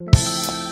you.